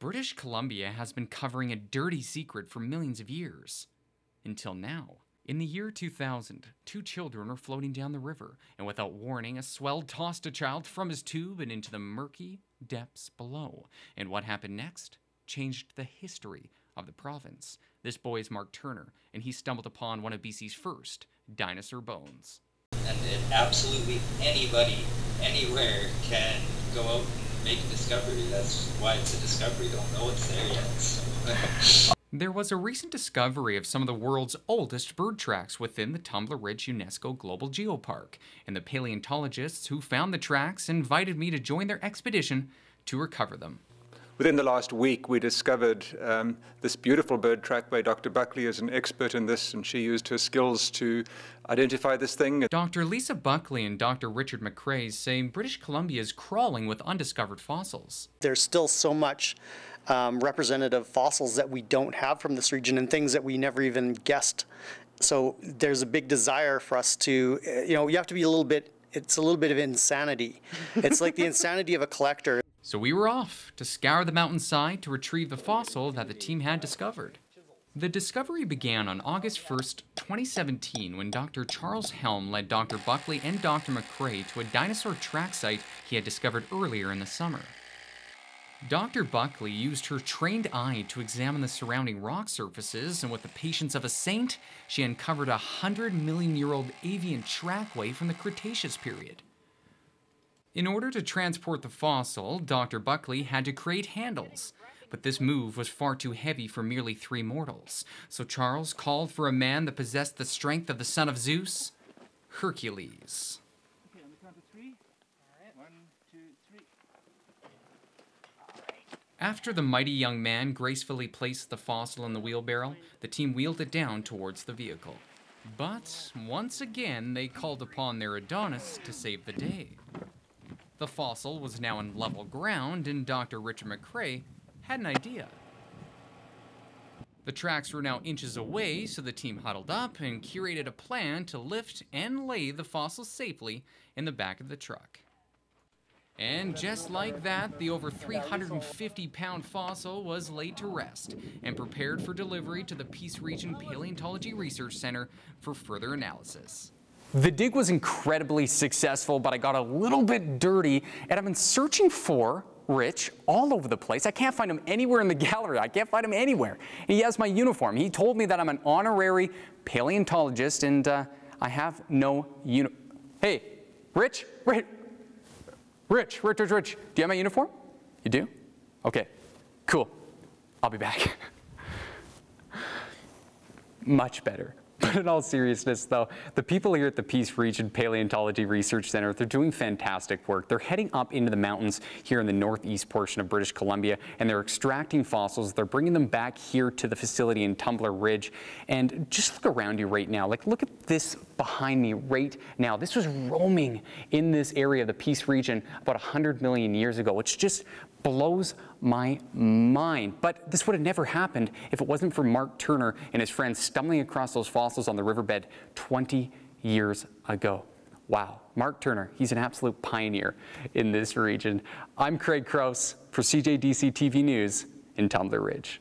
British Columbia has been covering a dirty secret for millions of years. Until now. In the year 2000, two children were floating down the river, and without warning, a swell tossed a child from his tube and into the murky depths below. And what happened next changed the history of the province. This boy is Mark Turner, and he stumbled upon one of BC's first dinosaur bones. And absolutely anybody, anywhere, can go out make a discovery. That's why it's a discovery. Don't know it's there yet. So. There was a recent discovery of some of the world's oldest bird tracks within the Tumbler Ridge UNESCO Global Geopark, and the paleontologists who found the tracks invited me to join their expedition to recover them. Within the last week, we discovered um, this beautiful bird track by Dr. Buckley is an expert in this, and she used her skills to identify this thing. Dr. Lisa Buckley and Dr. Richard McCrea say British Columbia is crawling with undiscovered fossils. There's still so much um, representative fossils that we don't have from this region and things that we never even guessed. So there's a big desire for us to, you know, you have to be a little bit, it's a little bit of insanity. It's like the insanity of a collector. So we were off to scour the mountainside to retrieve the fossil that the team had discovered. The discovery began on August 1st, 2017, when Dr. Charles Helm led Dr. Buckley and Dr. McCrea to a dinosaur track site he had discovered earlier in the summer. Dr. Buckley used her trained eye to examine the surrounding rock surfaces, and with the patience of a saint, she uncovered a hundred million year old avian trackway from the Cretaceous period. In order to transport the fossil, Dr. Buckley had to create handles. But this move was far too heavy for merely three mortals, so Charles called for a man that possessed the strength of the son of Zeus, Hercules. Okay, on the count of three. All right. One, two, three. After the mighty young man gracefully placed the fossil in the wheelbarrow, the team wheeled it down towards the vehicle. But once again, they called upon their Adonis to save the day. The fossil was now in level ground, and Dr. Richard McCrea had an idea. The tracks were now inches away, so the team huddled up and curated a plan to lift and lay the fossil safely in the back of the truck. And just like that, the over 350 pound fossil was laid to rest and prepared for delivery to the Peace Region Paleontology Research Center for further analysis. The dig was incredibly successful, but I got a little bit dirty, and I've been searching for Rich all over the place. I can't find him anywhere in the gallery. I can't find him anywhere. He has my uniform. He told me that I'm an honorary paleontologist, and uh, I have no uni. Hey, Rich, Rich, Rich, Rich, Rich, Rich. Do you have my uniform? You do? Okay, cool. I'll be back. Much better. But in all seriousness, though, the people here at the Peace Region Paleontology Research Center, they're doing fantastic work. They're heading up into the mountains here in the northeast portion of British Columbia, and they're extracting fossils. They're bringing them back here to the facility in Tumbler Ridge. And just look around you right now. Like, look at this behind me right now. This was roaming in this area of the Peace Region about 100 million years ago, which just blows my mind. But this would have never happened if it wasn't for Mark Turner and his friends stumbling across those fossils on the riverbed 20 years ago. Wow, Mark Turner, he's an absolute pioneer in this region. I'm Kraig Krause for CJDC TV News in Tumbler Ridge.